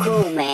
Cool man.